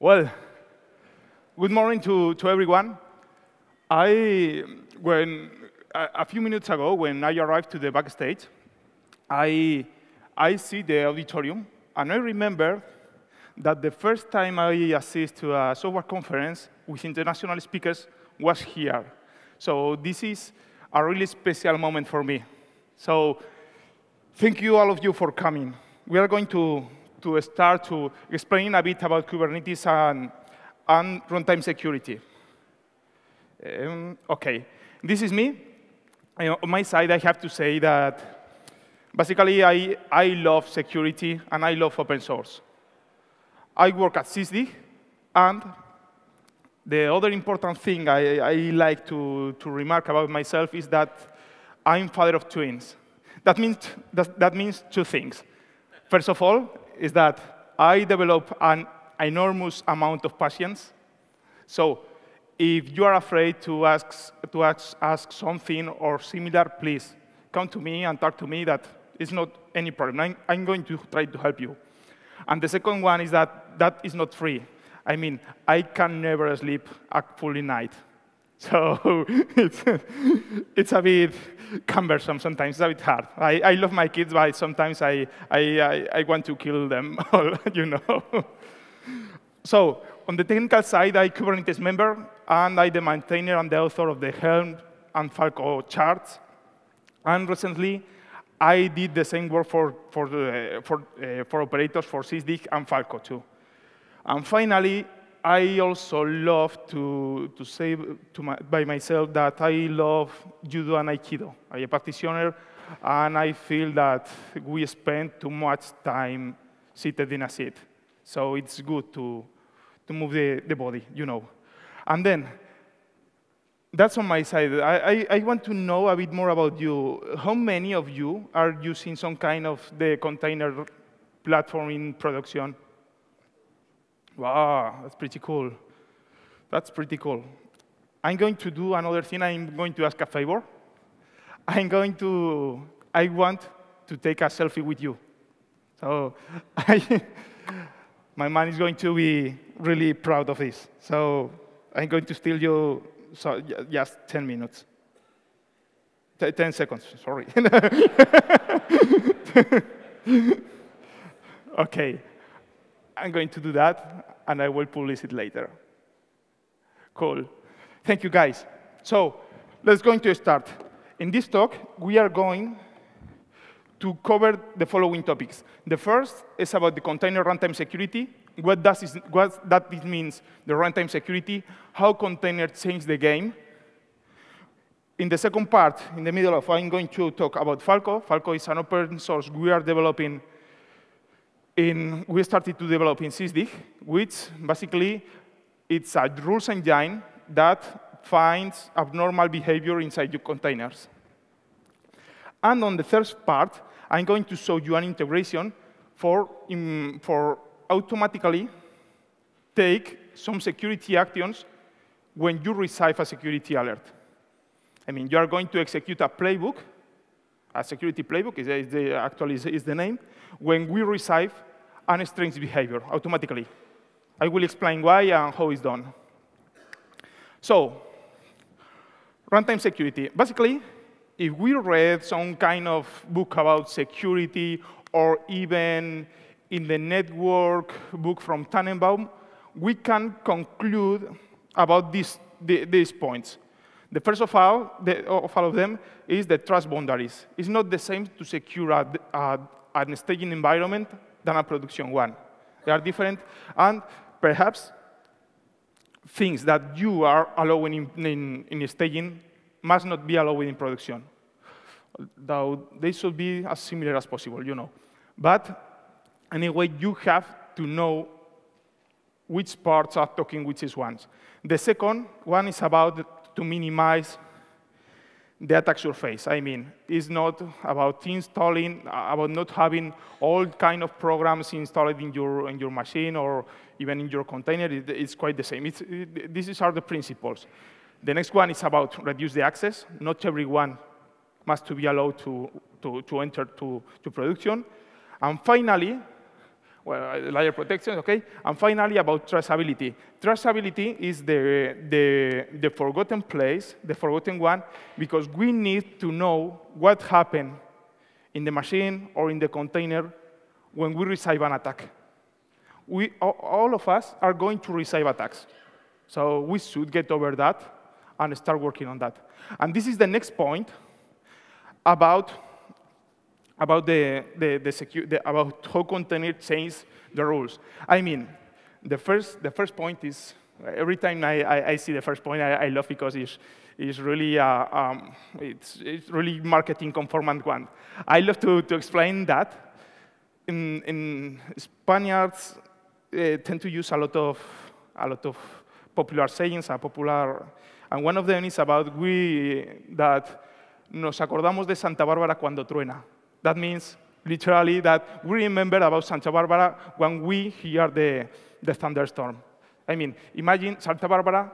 Well, good morning to, to everyone. I, when, a, a few minutes ago, when I arrived to the backstage, I, I see the auditorium, and I remember that the first time I assist to a software conference with international speakers was here. So this is a really special moment for me. So thank you, all of you, for coming. We are going to to start to explain a bit about Kubernetes and, and runtime security. Um, OK, this is me. Uh, on my side, I have to say that basically I, I love security and I love open source. I work at SysDig, and the other important thing I, I like to, to remark about myself is that I'm father of twins. That means, that, that means two things. First of all, is that I develop an enormous amount of patience. So if you are afraid to ask, to ask, ask something or similar, please come to me and talk to me. that it's not any problem. I'm, I'm going to try to help you. And the second one is that that is not free. I mean, I can never sleep a fully night. So it's, it's a bit cumbersome sometimes, it's a bit hard. I, I love my kids, but sometimes I, I, I, want to kill them all, you know. so on the technical side, I Kubernetes member, and I the maintainer and the author of the Helm and Falco charts. And recently, I did the same work for, for, for, uh, for operators for SysDig and Falco too. And finally, I also love to, to say to my, by myself that I love judo and aikido. I'm a practitioner, and I feel that we spend too much time seated in a seat. So it's good to, to move the, the body, you know. And then, that's on my side. I, I, I, want to know a bit more about you. How many of you are using some kind of the container platform in production? Wow, that's pretty cool. That's pretty cool. I'm going to do another thing. I'm going to ask a favor. I'm going to, I want to take a selfie with you. So I, my man is going to be really proud of this. So I'm going to steal you so just 10 minutes. 10 seconds, sorry. okay. I'm going to do that, and I will publish it later. Cool. Thank you, guys. So let's go into start. In this talk, we are going to cover the following topics. The first is about the container runtime security. What does this, what that this means, the runtime security, how containers change the game. In the second part, in the middle of, I'm going to talk about Falco. Falco is an open source we are developing in, we started to develop in SysDig, which basically it's a rules engine that finds abnormal behavior inside your containers. And on the third part, I'm going to show you an integration for, for automatically take some security actions when you receive a security alert. I mean, you are going to execute a playbook, a security playbook is, the, actually is the name, when we receive and strange behavior automatically. I will explain why and how it's done. So, runtime security. Basically, if we read some kind of book about security or even in the network book from Tanenbaum, we can conclude about these, these points. The first of all, the, of all of them is the trust boundaries. It's not the same to secure a, a, a staging environment than a production one. They are different, and perhaps things that you are allowing in, in, in staging must not be allowed in production. Though they should be as similar as possible, you know. But anyway, you have to know which parts are talking which is ones. The second one is about to minimize the attack surface. I mean, it's not about installing, about not having all kind of programs installed in your, in your machine or even in your container. It, it's quite the same. It, these are the principles. The next one is about reduce the access. Not everyone must to be allowed to, to, to enter to, to production. And finally, well, layer protection, okay? And finally, about traceability. Traceability is the, the, the forgotten place, the forgotten one, because we need to know what happened in the machine or in the container when we receive an attack. We, all of us are going to receive attacks. So we should get over that and start working on that. And this is the next point about about the, the, the, secu the about how container change the rules. I mean, the first, the first point is, every time I, I, I see the first point, I, I love because it's, it's really, uh, um, it's, it's really marketing conformant one. I love to, to explain that. In, in Spaniards uh, tend to use a lot of, a lot of popular sayings, a popular, and one of them is about we, that nos acordamos de Santa Bárbara cuando truena. That means literally that we remember about Santa Barbara when we hear the, the thunderstorm. I mean, imagine Santa Barbara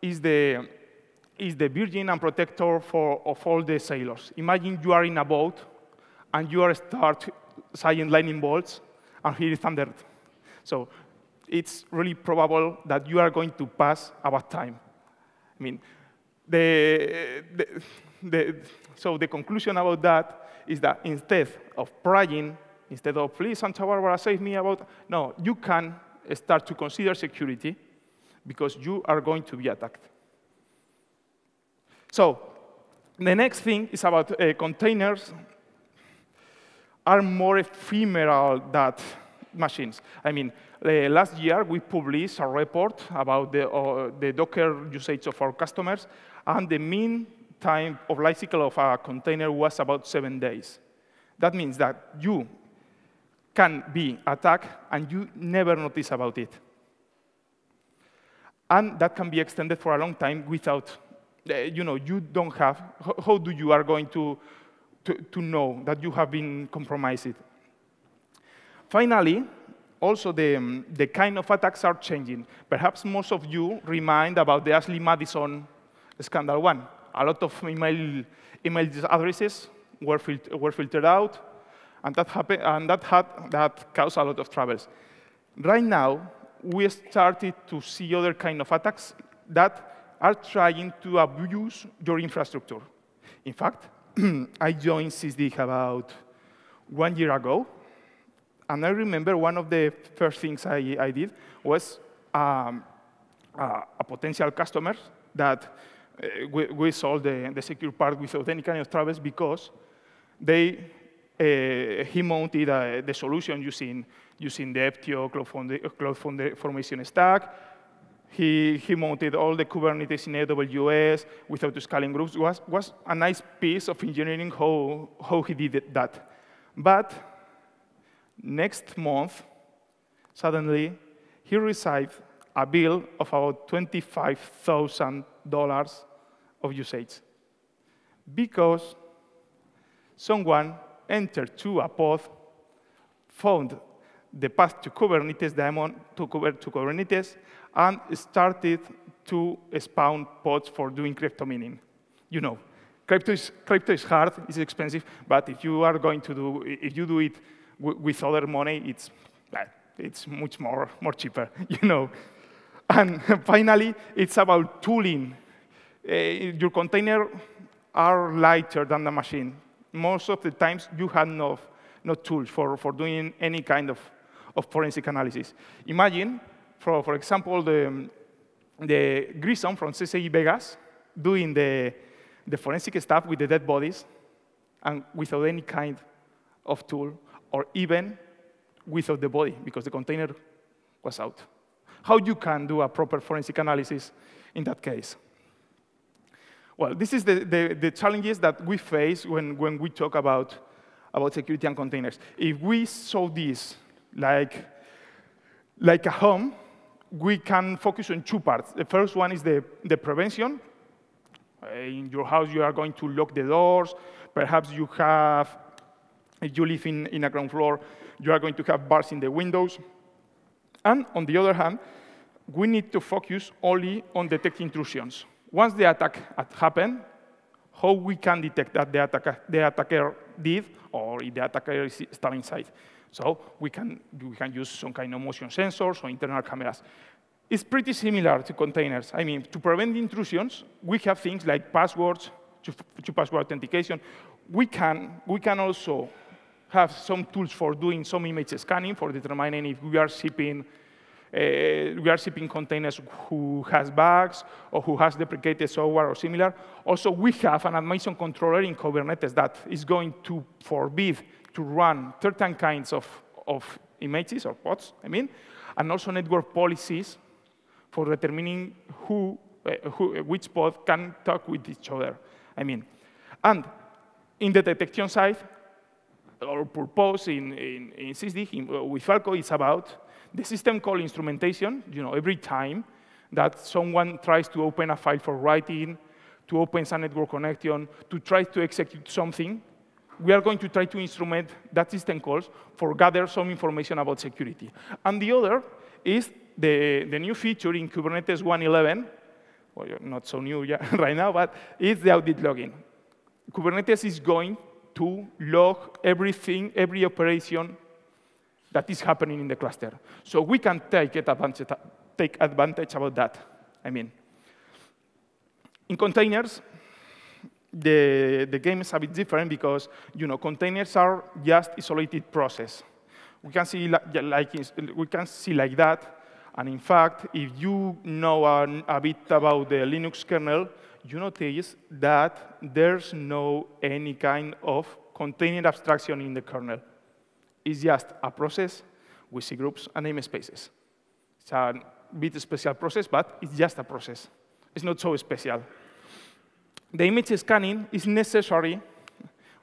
is the, is the virgin and protector for, of all the sailors. Imagine you are in a boat and you are start seeing lightning bolts and is thunder. So it's really probable that you are going to pass about time. I mean, the, the, the, so the conclusion about that is that instead of praying, instead of please Santa Barbara save me about, no, you can start to consider security because you are going to be attacked. So the next thing is about uh, containers are more ephemeral than machines. I mean, uh, last year we published a report about the, uh, the Docker usage of our customers, and the mean time of life cycle of a container was about seven days. That means that you can be attacked and you never notice about it. And that can be extended for a long time without, uh, you know, you don't have, how do you are going to, to, to know that you have been compromised? Finally, also the, the kind of attacks are changing. Perhaps most of you remind about the Ashley Madison scandal one a lot of email, email addresses were, fil were filtered out, and that, happened, and that, had, that caused a lot of troubles. Right now, we started to see other kind of attacks that are trying to abuse your infrastructure. In fact, I joined Sysdig about one year ago, and I remember one of the first things I, I did was um, uh, a potential customer that we, we, solved the, the secure part without any kind of troubles because they, uh, he mounted uh, the solution using, using the FTO Cloud, Formation stack. He, he mounted all the Kubernetes in AWS without scaling groups. Was, was a nice piece of engineering how, how he did that. But next month, suddenly, he received a bill of about $25,000 of usage because someone entered to a pod, found the path to Kubernetes daemon to, to Kubernetes, and started to spawn pods for doing crypto mining. You know, crypto is, crypto is hard, it's expensive, but if you are going to do, if you do it with other money, it's, it's much more, more cheaper, you know. And finally, it's about tooling. Uh, your container are lighter than the machine. Most of the times, you have no, no tools for, for doing any kind of, of forensic analysis. Imagine, for, for example, the, the Grissom from CSI Vegas doing the, the forensic stuff with the dead bodies and without any kind of tool, or even without the body, because the container was out how you can do a proper forensic analysis in that case. Well, this is the, the, the challenges that we face when, when we talk about, about security and containers. If we saw this like, like a home, we can focus on two parts. The first one is the, the prevention. Uh, in your house, you are going to lock the doors. Perhaps you have, if you live in, in a ground floor, you are going to have bars in the windows. And on the other hand, we need to focus only on detecting intrusions. Once the attack happened, how we can detect that the attacker, the attacker did, or if the attacker is still inside. So we can, we can use some kind of motion sensors or internal cameras. It's pretty similar to containers. I mean, to prevent intrusions, we have things like passwords, to password authentication. We can, we can also have some tools for doing some image scanning for determining if we are shipping uh, we are shipping containers who has bugs or who has deprecated software or similar. Also, we have an admission controller in Kubernetes that is going to forbid to run certain kinds of, of images or pods, I mean, and also network policies for determining who, uh, who, which pod can talk with each other. I mean, and in the detection side, our purpose in, in, in SysD uh, with Falco is about the system call instrumentation, you know, every time that someone tries to open a file for writing, to open some network connection, to try to execute something, we are going to try to instrument that system calls for gather some information about security. And the other is the, the new feature in Kubernetes 1.11, well, not so new right now, but it's the audit logging. Kubernetes is going to log everything, every operation that is happening in the cluster. So we can take advantage, take advantage about that. I mean, in containers, the, the game is a bit different because you know containers are just isolated process. We can see like, like we can see like that. And in fact, if you know a, a bit about the Linux kernel, you notice that there's no any kind of container abstraction in the kernel It's just a process with C groups and namespaces. It's a bit special process, but it's just a process. It's not so special. The image scanning is necessary,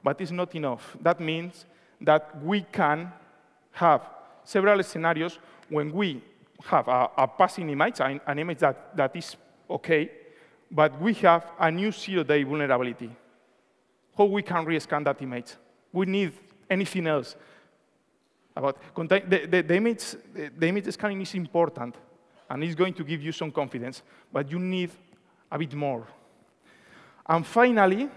but it's not enough. That means that we can have several scenarios when we have a, a passing image, an, an image that, that is OK, but we have a new zero-day vulnerability. How we can rescan that image? We need anything else about the, the, the, image, the image scanning is important, and it's going to give you some confidence, but you need a bit more. And finally,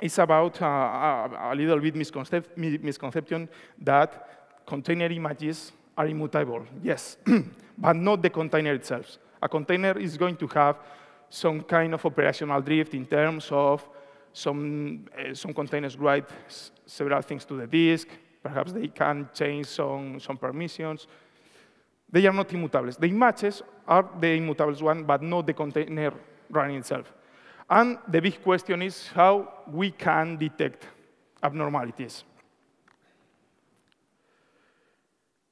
it's about uh, a, a, little bit misconcept misconception that container images are immutable. Yes, but not the container itself. A container is going to have some kind of operational drift in terms of some, uh, some containers write several things to the disk, Perhaps they can change some, some permissions. They are not immutables. The images are the immutables one, but not the container running itself. And the big question is how we can detect abnormalities.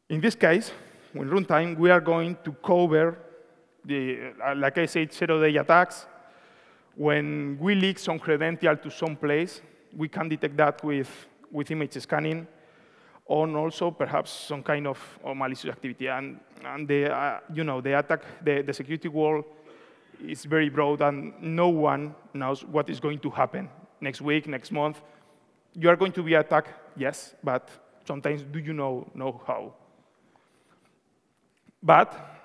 In this case, in runtime, we are going to cover the, like I said, zero-day attacks. When we leak some credential to some place, we can detect that with, with image scanning on also perhaps some kind of, of malicious activity. And, and the, uh, you know, the attack, the, the security wall is very broad, and no one knows what is going to happen next week, next month. You are going to be attacked, yes, but sometimes do you know, know how? But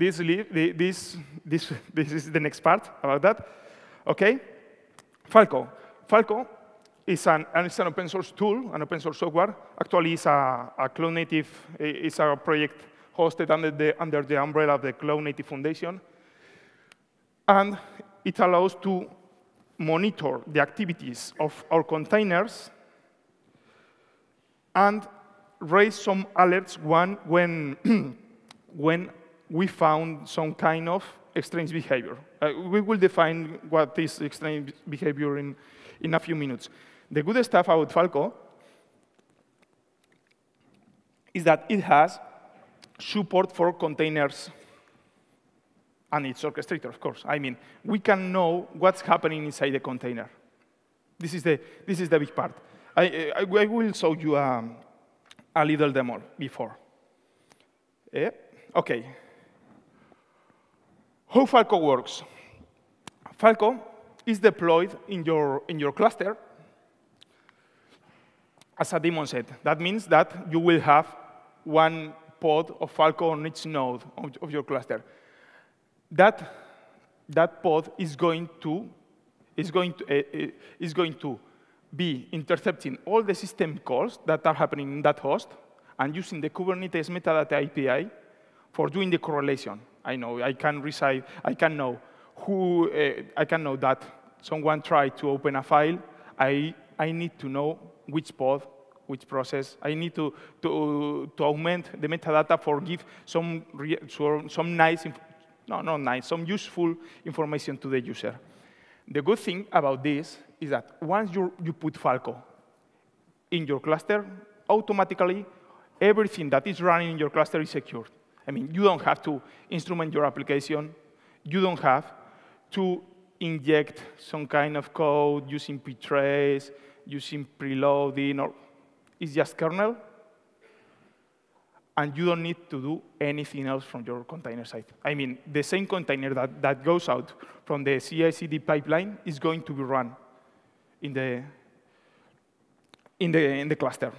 this, this, this, this is the next part about that. OK? Falco. Falco is an, it's an open source tool, an open source software. Actually, it's a, a cloud native, it's a project hosted under the, under the umbrella of the Cloud Native Foundation. And it allows to monitor the activities of our containers and raise some alerts when, when, when we found some kind of strange behavior. Uh, we will define what is strange behavior in, in a few minutes. The good stuff about Falco is that it has support for containers and its orchestrator, of course. I mean, we can know what's happening inside the container. This is the, this is the big part. I, I, I will show you a, a little demo before. Yeah? OK. How Falco works. Falco is deployed in your, in your cluster as a daemon set. That means that you will have one pod of Falco on each node of, your cluster. That, that pod is going to, is going to, uh, is going to be intercepting all the system calls that are happening in that host and using the Kubernetes metadata API for doing the correlation. I know I can recite. I can know who, uh, I can know that someone tried to open a file. I, I need to know which pod, which process. I need to, to, to augment the metadata for give some, some nice, no, not nice, some useful information to the user. The good thing about this is that once you, you put Falco in your cluster, automatically everything that is running in your cluster is secured. I mean, you don't have to instrument your application. You don't have to inject some kind of code using ptrace, using preloading, or it's just kernel, and you don't need to do anything else from your container side. I mean, the same container that, that goes out from the CI/CD pipeline is going to be run in the, in the, in the cluster.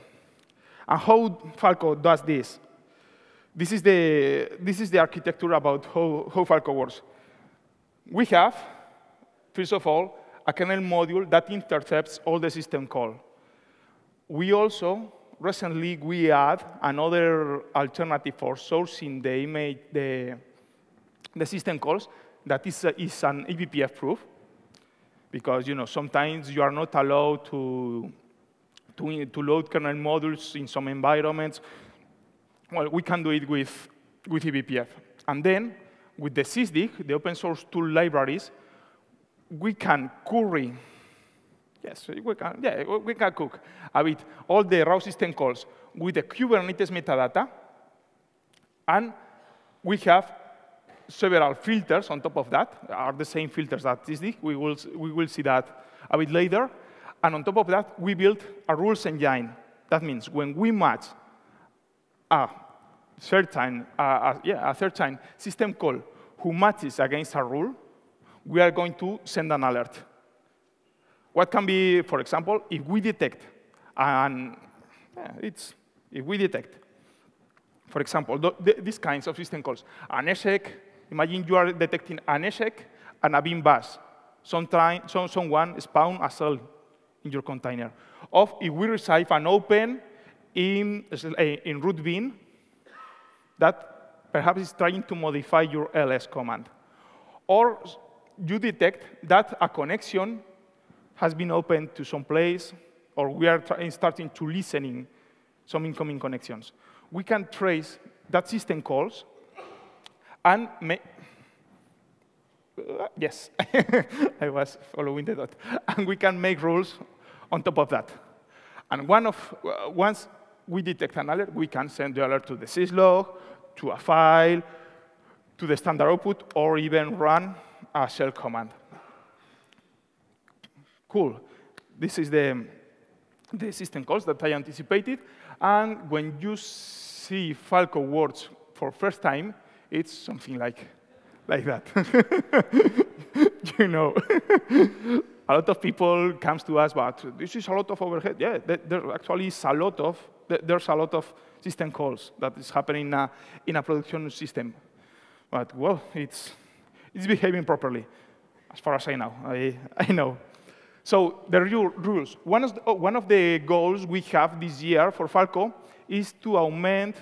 And how Falco does this? This is the, this is the architecture about how, how Falco works. We have, first of all, a kernel module that intercepts all the system call. We also, recently, we add another alternative for sourcing the image, the, the system calls that is, uh, is an eBPF probe. Because you know, sometimes you are not allowed to, to, to load kernel modules in some environments. Well, we can do it with, with eBPF. And then, with the SysDig, the open source tool libraries, we can query, yes, we can, yeah, we can cook a bit all the raw system calls with the Kubernetes metadata, and we have several filters on top of that, are the same filters that SysDig. We will, we will see that a bit later. And on top of that, we built a rules engine. That means when we match a certain, uh, a, yeah, a certain system call who matches against a rule, we are going to send an alert. What can be, for example, if we detect, and yeah, it's, if we detect, for example, th th these kinds of system calls, an exec, imagine you are detecting an exec and a bin bash. Sometime, some, someone spawn a cell in your container. Or if we receive an open in, in root bin that perhaps is trying to modify your ls command. Or you detect that a connection has been opened to some place, or we are starting to listening some incoming connections. We can trace that system calls and make, uh, yes, I was following the dot. And we can make rules on top of that. And one of, uh, once we detect an alert, we can send the alert to the syslog, to a file, to the standard output, or even run a shell command. Cool. This is the, the system calls that I anticipated. And when you see Falco words for first time, it's something like, like that. you know, a lot of people comes to us, but this is a lot of overhead. Yeah, there actually is a lot of, there's a lot of system calls that is happening in a, in a production system. But, well, it's, it's behaving properly, as far as I know. I, I know. So the rules. One of the, oh, one of the goals we have this year for Falco is to augment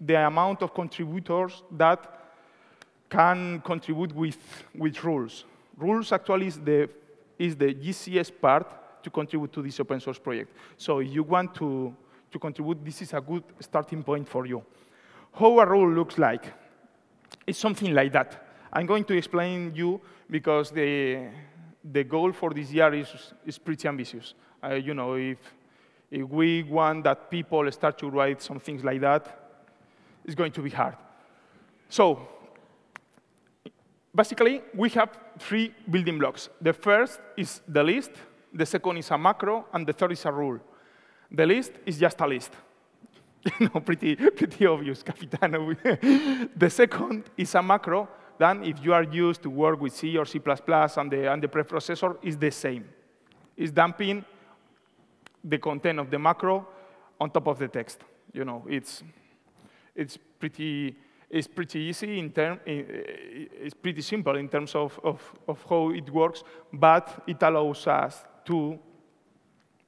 the amount of contributors that can contribute with, with rules. Rules actually is the, is the GCS part to contribute to this open source project. So you want to, to contribute, this is a good starting point for you. How a rule looks like. It's something like that. I'm going to explain you because the, the goal for this year is, is pretty ambitious. Uh, you know, if, if we want that people start to write some things like that, it's going to be hard. So basically, we have three building blocks. The first is the list, the second is a macro, and the third is a rule. The list is just a list. you know, pretty, pretty obvious, Capitano. the second is a macro, then if you are used to work with C or C++ and the, and the preprocessor is the same. It's dumping the content of the macro on top of the text. You know, it's, it's pretty, it's pretty easy in term, it's pretty simple in terms of, of, of how it works, but it allows us to,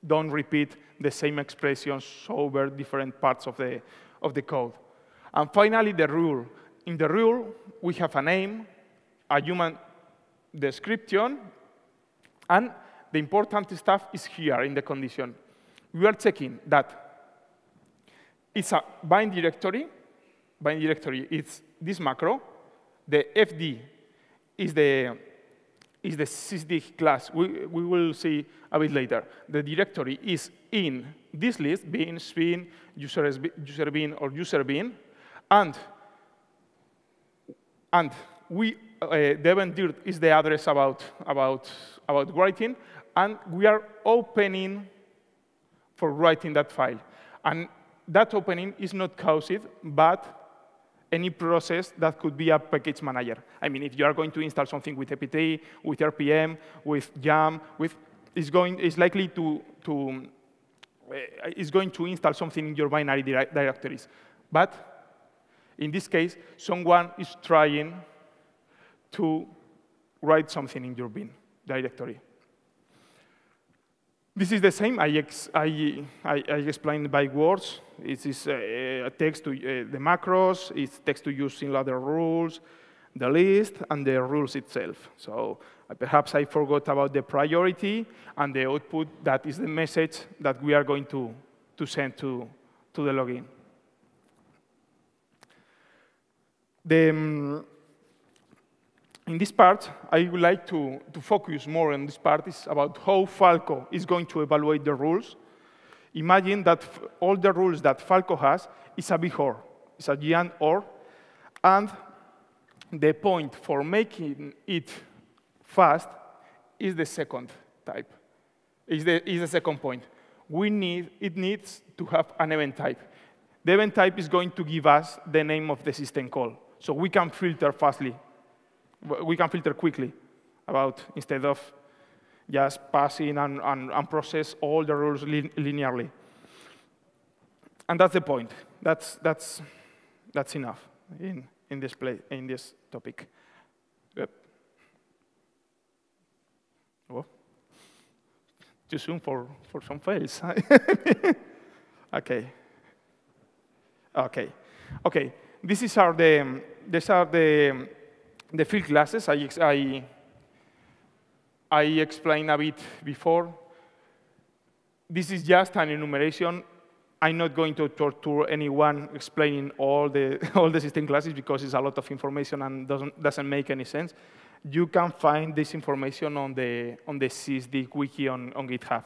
don't repeat the same expressions over different parts of the, of the code. And finally, the rule. In the rule, we have a name, a human description, and the important stuff is here in the condition. We are checking that it's a bind directory. Bind directory is this macro. The fd is the is the sysdig class. We, we will see a bit later. The directory is in this list, bin, spin, user, user bin, or user bin. And, and we, uh, the event dirt is the address about, about, about writing. And we are opening for writing that file. And that opening is not caused, but any process that could be a package manager. I mean, if you are going to install something with apt, with RPM, with YUM, with, it's, going, it's likely to, to uh, is going to install something in your binary di directories. But in this case, someone is trying to write something in your bin directory. This is the same. I, ex I, I, I explained by words. It is uh, text to uh, the macros, it's text to use in other rules, the list, and the rules itself. So uh, perhaps I forgot about the priority and the output. That is the message that we are going to, to send to, to the login. The, um, in this part, I would like to, to focus more on this part is about how Falco is going to evaluate the rules. Imagine that all the rules that Falco has is a big OR. It's a giant OR. And the point for making it fast is the second type, is the, is the second point. We need, it needs to have an event type. The event type is going to give us the name of the system call, so we can filter fastly we can filter quickly about instead of just passing and, and, and process all the rules linearly. And that's the point. That's, that's, that's enough in, in, this play, in this topic. Yep. Oh. Too soon for, for some fails. okay. Okay. Okay. This is our the, these are the the field classes I, I, I explained a bit before. This is just an enumeration. I'm not going to torture anyone explaining all the, all the system classes because it's a lot of information and doesn't, doesn't make any sense. You can find this information on the, on the sysdig wiki on, on GitHub.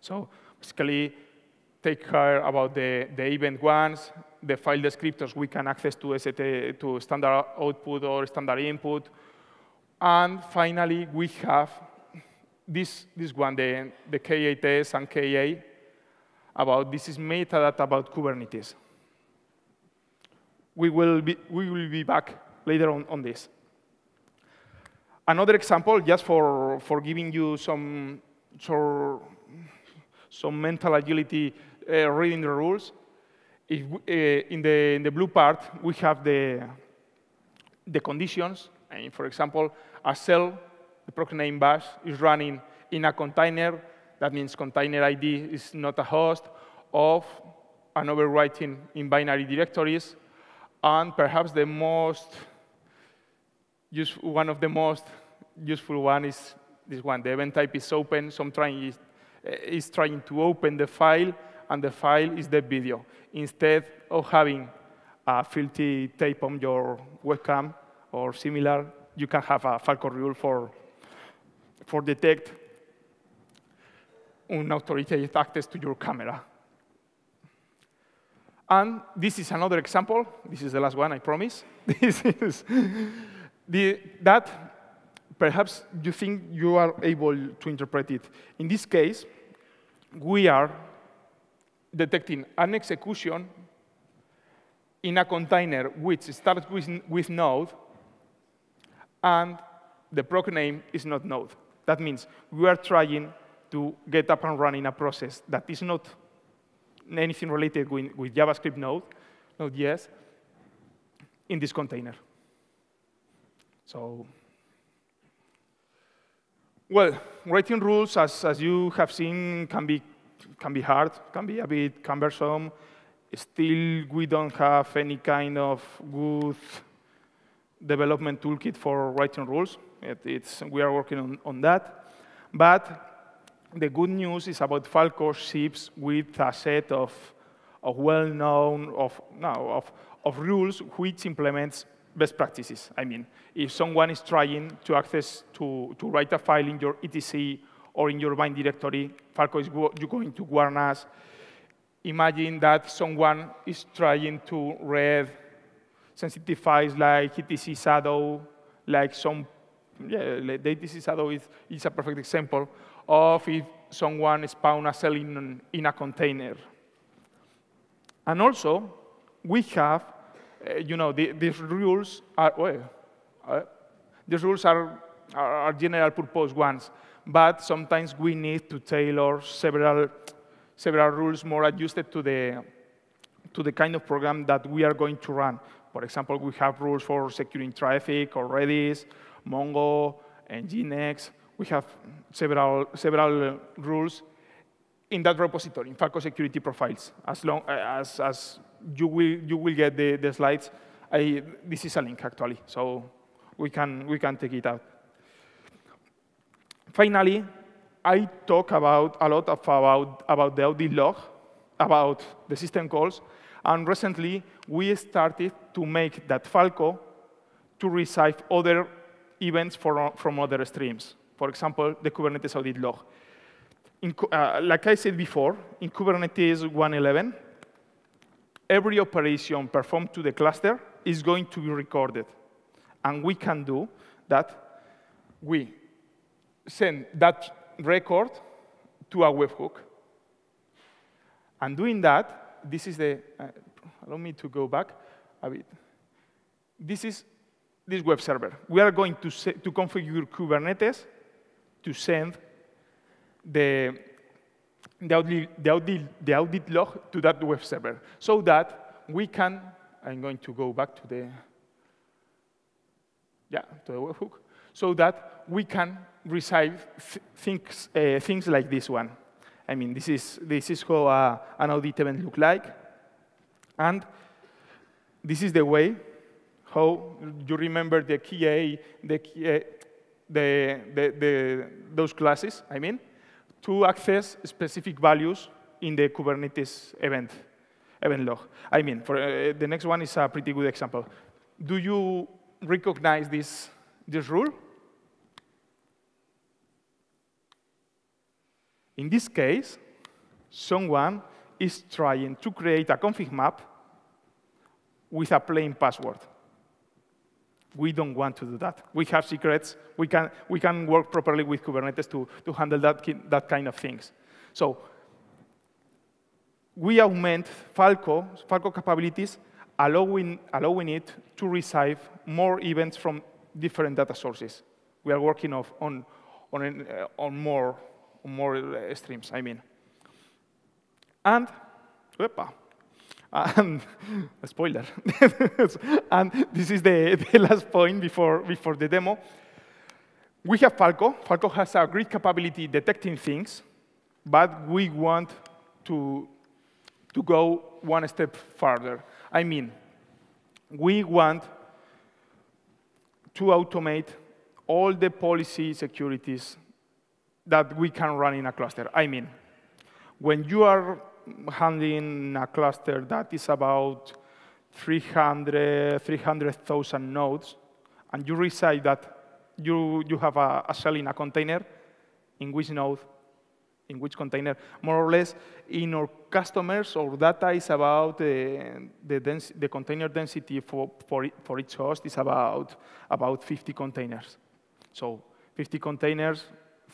So basically, take care about the, the event ones, the file descriptors we can access to ST, to standard output or standard input. And finally, we have this, this one, the, the K8s and KA, about this is metadata about Kubernetes. We will be, we will be back later on, on this. Another example, just for, for giving you some, some, some mental agility uh, reading the rules, if, uh, in, the, in the blue part, we have the, the conditions. And for example, a cell, the proc name bash, is running in a container. That means container ID is not a host of an overwriting in binary directories. And perhaps the most one of the most useful one is this one. The event type is open. Some trying is, is trying to open the file and the file is the video. Instead of having a filthy tape on your webcam or similar, you can have a Falco rule for, for detect unauthorized access to your camera. And this is another example. This is the last one, I promise. this is the, that perhaps you think you are able to interpret it. In this case, we are detecting an execution in a container which starts with, with node, and the proc name is not node. That means we are trying to get up and running a process that is not anything related with, with JavaScript node, Node.js, in this container. So, well, writing rules, as, as you have seen, can be can be hard, can be a bit cumbersome. Still, we don't have any kind of good development toolkit for writing rules. It, it's, we are working on, on that. But the good news is about Falco ships with a set of, of well-known, of, no, of, of rules which implements best practices. I mean, if someone is trying to access to, to write a file in your etc or in your bind directory, Falco is go going to warn us. Imagine that someone is trying to read sensitive files like etc shadow, like some, yeah, the shadow is, is a perfect example of if someone spawn a cell in, in a container. And also, we have, uh, you know, the, these rules are, well, uh, these rules are, are, are general purpose ones but sometimes we need to tailor several, several rules more adjusted to the, to the kind of program that we are going to run. For example, we have rules for securing traffic or Redis, Mongo, and Nginx. We have several, several uh, rules in that repository, in Falco security profiles. As long uh, as, as you, will, you will get the, the slides, I, this is a link, actually, so we can, we can take it out. Finally, I talk about a lot of about, about the audit log, about the system calls, and recently we started to make that Falco to receive other events for, from other streams. For example, the Kubernetes audit log. In, uh, like I said before, in Kubernetes 1.11, every operation performed to the cluster is going to be recorded. And we can do that we send that record to a webhook. And doing that, this is the, uh, allow me to go back a bit. This is this web server. We are going to, to configure Kubernetes to send the, the, audit, the, audit, the audit log to that web server so that we can, I'm going to go back to the, yeah, to the webhook, so that we can receive things, uh, things like this one. I mean, this is, this is how uh, an audit event look like. And this is the way how you remember the KA, the, uh, the, the, the, those classes, I mean, to access specific values in the Kubernetes event, event log. I mean, for, uh, the next one is a pretty good example. Do you recognize this, this rule? In this case, someone is trying to create a config map with a plain password. We don't want to do that. We have secrets. We can, we can work properly with Kubernetes to, to handle that, that kind of things. So we augment Falco, Falco capabilities, allowing, allowing it to receive more events from different data sources. We are working on, on, uh, on more more uh, streams, I mean. And, opa, and spoiler. and this is the, the last point before, before the demo. We have Falco. Falco has a great capability detecting things, but we want to, to go one step further. I mean, we want to automate all the policy securities that we can run in a cluster. I mean, when you are handling a cluster that is about 300, 300,000 nodes, and you receive that you, you have a, a shell in a container, in which node, in which container, more or less, in our customers, our data is about uh, the, the container density for, for, for each host is about, about 50 containers. So 50 containers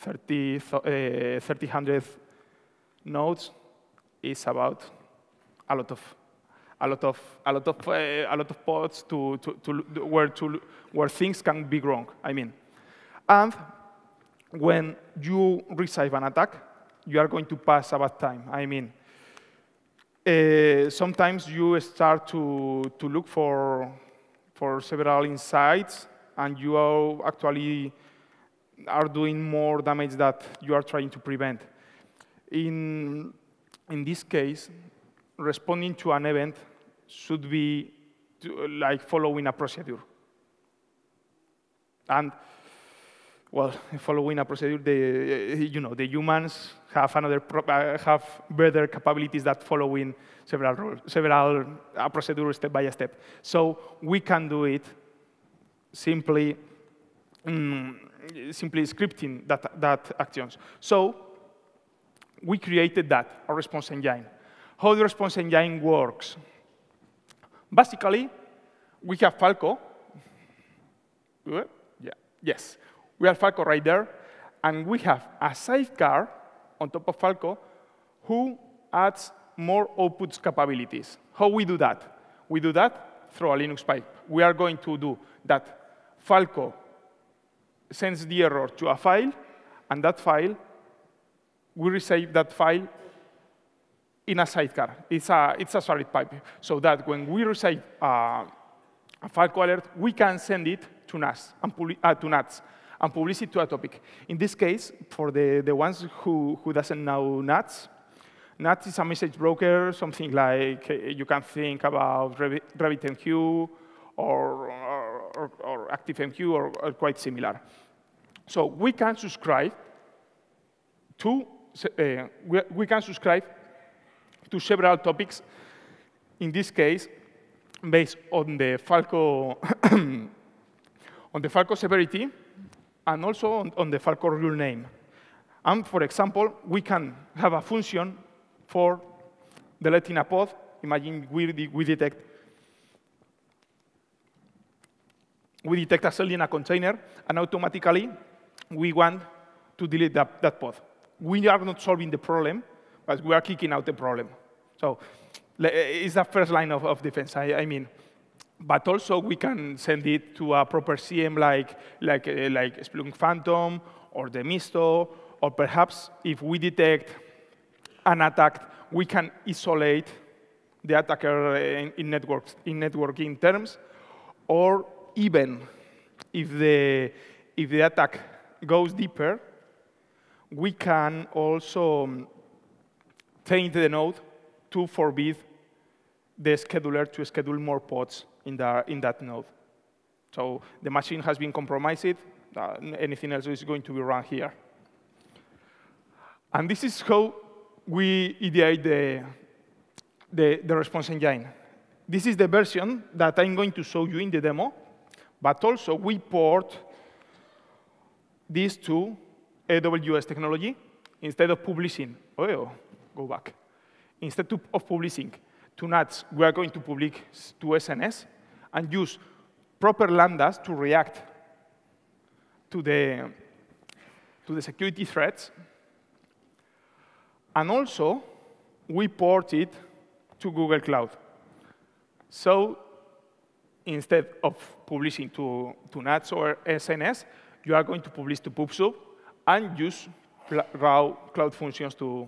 30, uh, 300 nodes is about a lot of a lot of a lot of uh, a lot of pods to, to, to where to where things can be wrong. I mean, and when you receive an attack, you are going to pass a bad time. I mean, uh, sometimes you start to to look for for several insights, and you are actually are doing more damage that you are trying to prevent. in, in this case, responding to an event should be to, like following a procedure. And well, following a procedure, the, you know, the humans have another uh, have better capabilities that following several rules, several uh, procedures step by step. So we can do it simply, mm, Uh, simply scripting that, that actions. So we created that, a response engine. How the response engine works? Basically, we have Falco. Yeah, yes. We have Falco right there, and we have a sidecar on top of Falco who adds more outputs capabilities. How we do that? We do that through a Linux pipe. We are going to do that Falco sends the error to a file, and that file, we receive that file in a sidecar. It's a, it's a solid pipe, so that when we receive uh, a Falco alert, we can send it to NAS, and uh, to NATS, and publish it to a topic. In this case, for the, the ones who, who doesn't know NATS, NATS is a message broker, something like uh, you can think about RabbitMQ or, or, or ActiveMQ or, or quite similar. So we can subscribe to, uh, we, we can subscribe to several topics, in this case, based on the Falco, on the Falco severity, and also on, on the Falco rule name. And for example, we can have a function for deleting a pod. Imagine we, we detect we detect a shell in a container, and automatically we want to delete that, that pod. We are not solving the problem, but we are kicking out the problem. So it's the first line of, of defense, I, I mean but also we can send it to a proper CM like, like, uh, like Splunk Phantom or Demisto, or perhaps if we detect an attack, we can isolate the attacker in, in, networks, in networking terms, or even if the, if the attack goes deeper, we can also change the node to forbid the scheduler to schedule more pods in, the, in that node. So the machine has been compromised. Uh, anything else is going to be run here. And this is how we ideate the, the, the response engine. This is the version that I'm going to show you in the demo, but also we port this to AWS technology instead of publishing. Oh, go back. Instead of publishing to NATS, we are going to publish to SNS and use proper lambdas to react to the, to the security threats. And also, we port it to Google Cloud. So instead of publishing to, to NATS or SNS, you are going to publish to PubSub and use raw cloud functions to,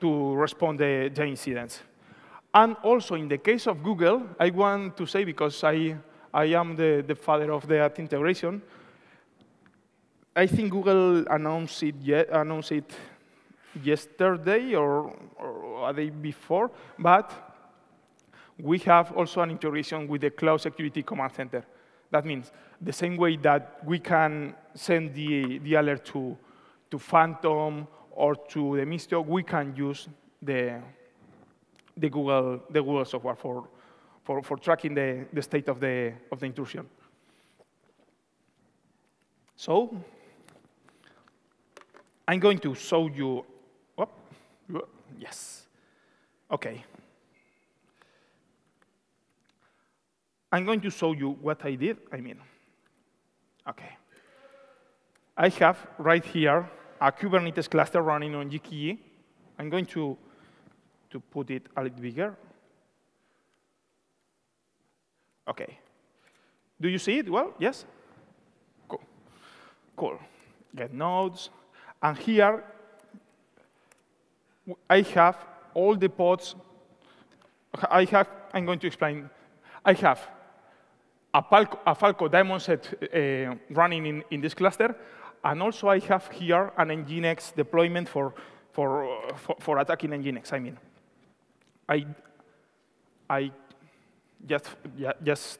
to respond the, the incidents. And also, in the case of Google, I want to say, because I, I am the, the father of that integration, I think Google announced it, announced it yesterday or, or a day before, but we have also an integration with the Cloud Security Command Center. That means the same way that we can send the, the alert to, to Phantom or to the Demisto, we can use the, the Google, the Google software for, for, for tracking the, the state of the, of the intrusion. So I'm going to show you, oh, yes, OK. I'm going to show you what I did, I mean, OK. I have right here a Kubernetes cluster running on GKE. I'm going to to put it a little bigger. OK. Do you see it well? Yes? Cool. Cool. Get nodes. And here, I have all the pods. I have, I'm going to explain. I have a Falco, a Falco set uh, running in, in this cluster. And also I have here an Nginx deployment for for, for, for attacking Nginx, I mean. I, I just, just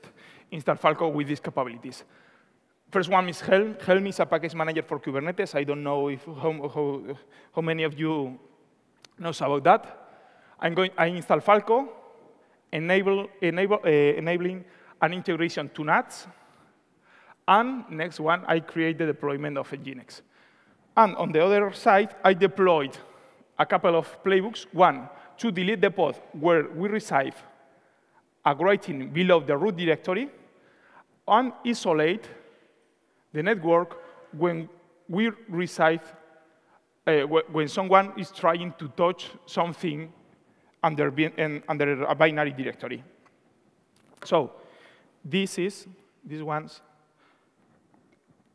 install Falco with these capabilities. First one is Helm. Helm is a package manager for Kubernetes. I don't know if how, how, how many of you knows about that. I'm going, I install Falco, enable, enable, uh, enabling an integration to NATS. And next one, I create the deployment of Nginx. And on the other side, I deployed a couple of playbooks. One, to delete the pod where we receive a writing below the root directory, and isolate the network when we receive, uh, when someone is trying to touch something under, under a binary directory. So this is, these ones,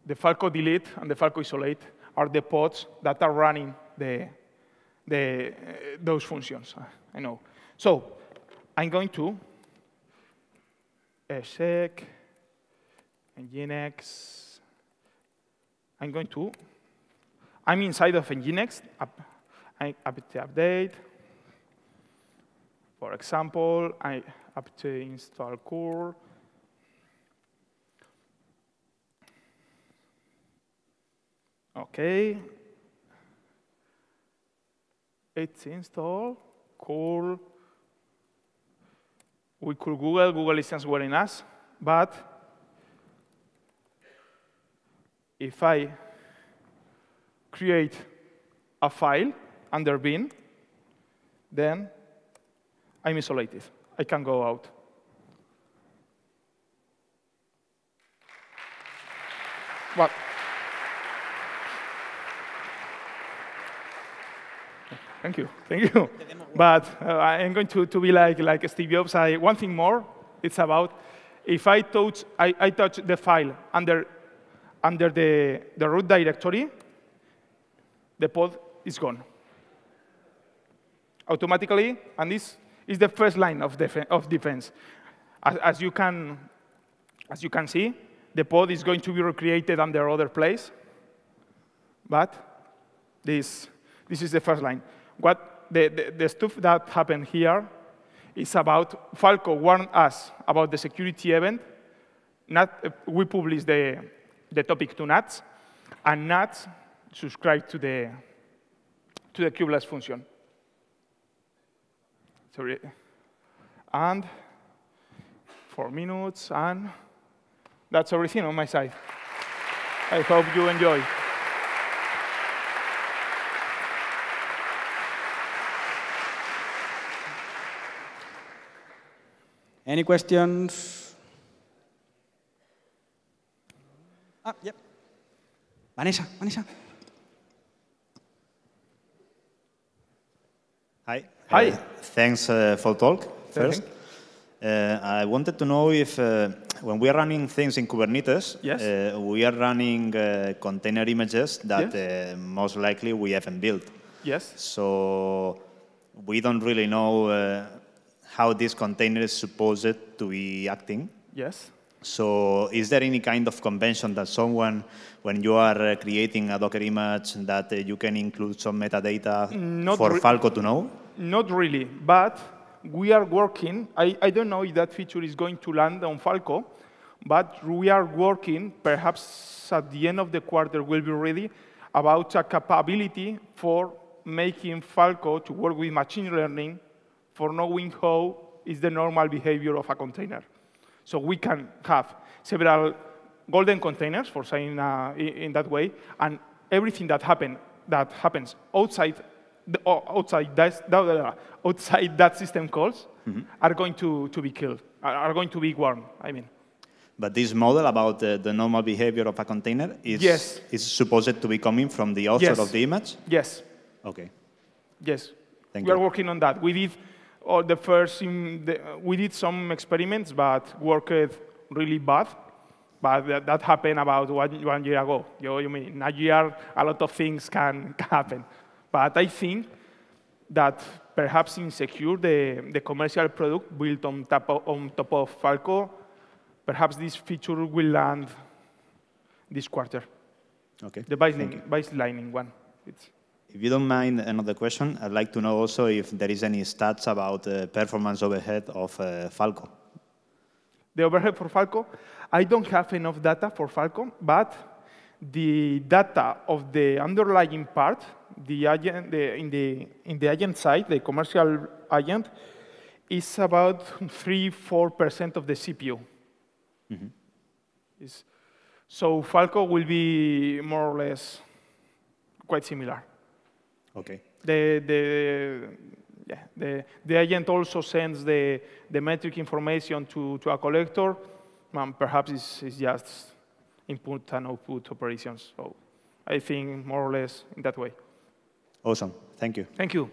the Falco delete and the Falco isolate are the pods that are running the, the, uh, those functions, I know. So I'm going to uh, check Nginx. I'm going to, I'm inside of Nginx, up, apt update. For example, I apt install curl. Okay. It's installed. Cool. We could Google. Google is answering us. But if I create a file under bin, then I'm isolated. I can go out. What? Thank you, thank you. But uh, I'm going to, to be like, like Steve Jobs. I, one thing more, it's about if I touch, I, I touch the file under, under the, the root directory, the pod is gone. Automatically, and this is the first line of, def of defense. As, as, you can, as you can see, the pod is going to be recreated under other place, but this, this is the first line what the, the, the stuff that happened here is about Falco warned us about the security event. Not, uh, we published the, the topic to NATS, and NATS subscribed to the, to the kubeless function. Sorry. And four minutes, and that's everything on my side. I hope you enjoy. Any questions? Ah, yep. Vanessa, Vanessa. Hi. Hi. Uh, thanks uh, for talk first. Uh, I wanted to know if uh, when we are running things in Kubernetes, yes. Uh, we are running uh, container images that yes. most likely we haven't built. Yes. So we don't really know how this container is supposed to be acting. Yes. So is there any kind of convention that someone, when you are uh, creating a Docker image, that uh, you can include some metadata Not for Falco to know? Not really, but we are working. I, I don't know if that feature is going to land on Falco, but we are working, perhaps at the end of the quarter we'll be ready, about a capability for making Falco to work with machine learning for knowing how is the normal behavior of a container. So we can have several golden containers, for saying uh, in that way, and everything that happen that happens outside the, outside that, outside that system calls mm -hmm. are going to, to be killed, are going to be warm. I mean. But this model about the, the normal behavior of a container is, yes. is supposed to be coming from the author yes. of the image? Yes. Okay. Yes. Thank we you. are working on that. We did or the first, the, we did some experiments, but worked really bad. But that, that happened about one, one year ago. You, you mean, in a year, a lot of things can, happen. But I think that perhaps in Secure, the, the commercial product built on top, of, on top of Falco, perhaps this feature will land this quarter. Okay. The baselining, baselining one. It's If you don't mind another question, I'd like to know also if there is any stats about uh, performance overhead of uh, Falco. The overhead for Falco, I don't have enough data for Falco, but the data of the underlying part, the agent, the, in, the, in the agent side, the commercial agent, is about 3 4% of the CPU. Is- so Falco will be more or less quite similar. Okay. The, the, yeah, the, the agent also sends the, the metric information to, to a collector. Um, perhaps it's, it's just input and output operations. So I think more or less in that way. Awesome. Thank you. Thank you.